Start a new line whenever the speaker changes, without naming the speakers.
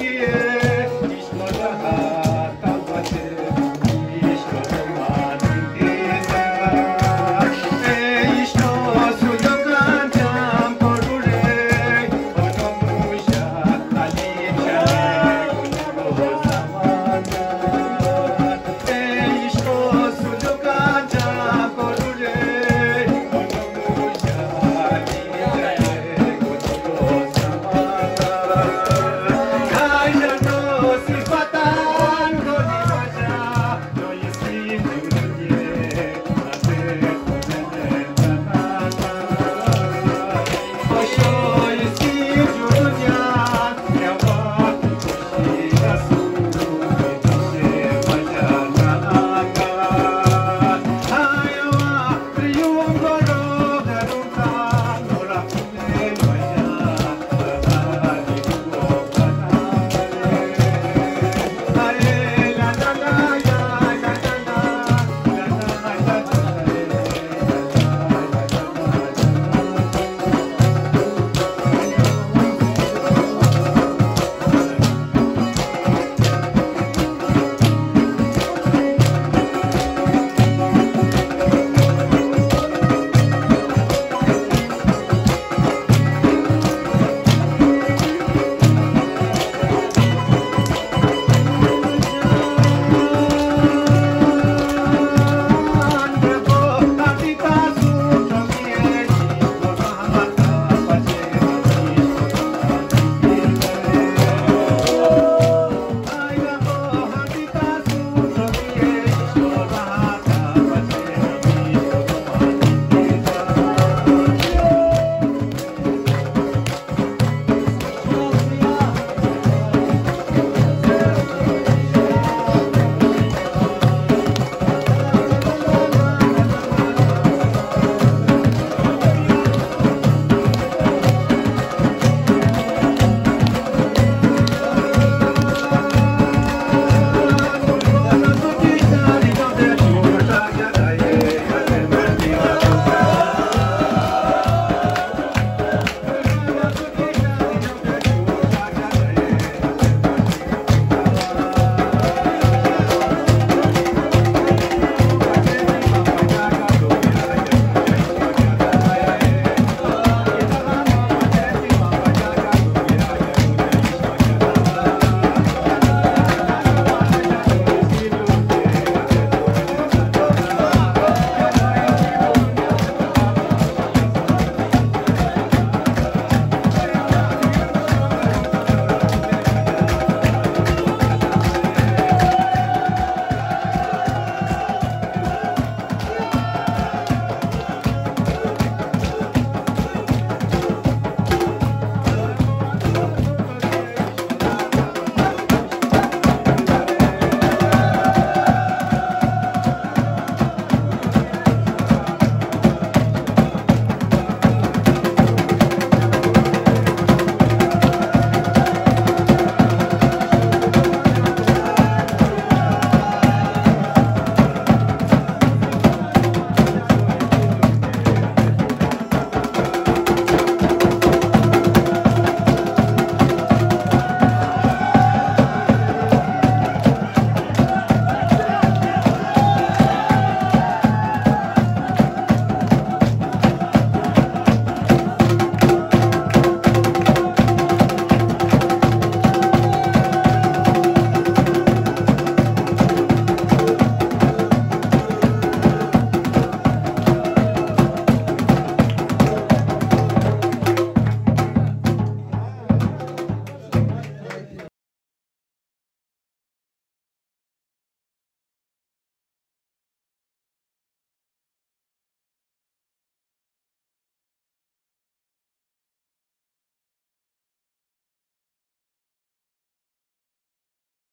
Yeah.